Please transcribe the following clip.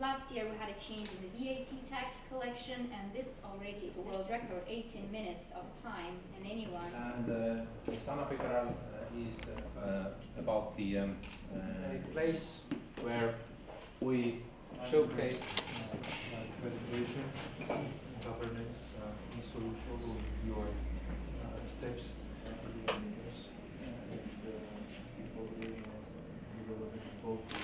Last year, we had a change in the VAT tax collection, and this already is a world record, 18 minutes of time, and anyone. And uh, Sana Pekaral uh, is uh, about the um, place where we showcase presentation, governance, uh, solutions, your uh, steps. uh, and, development